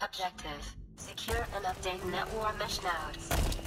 Objective. Secure and update network mesh nodes.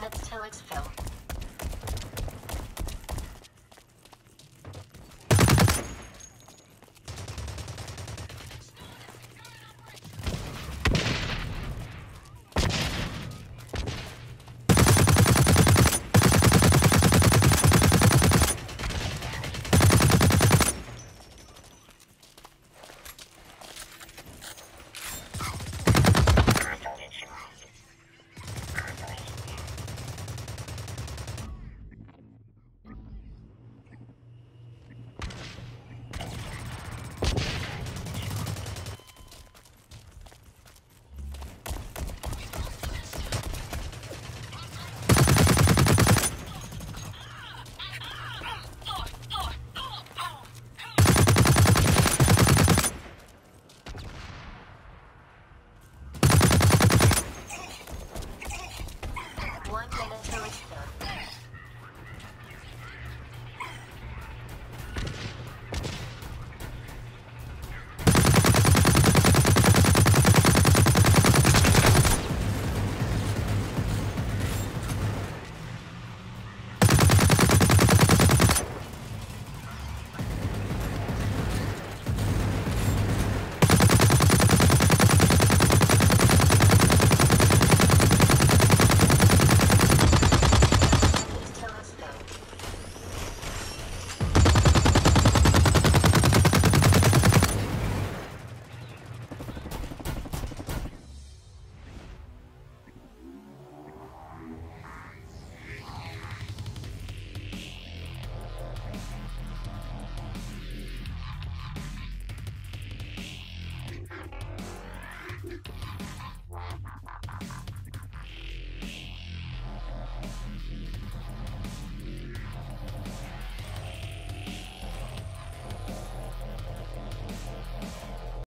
Minutes till it's filled.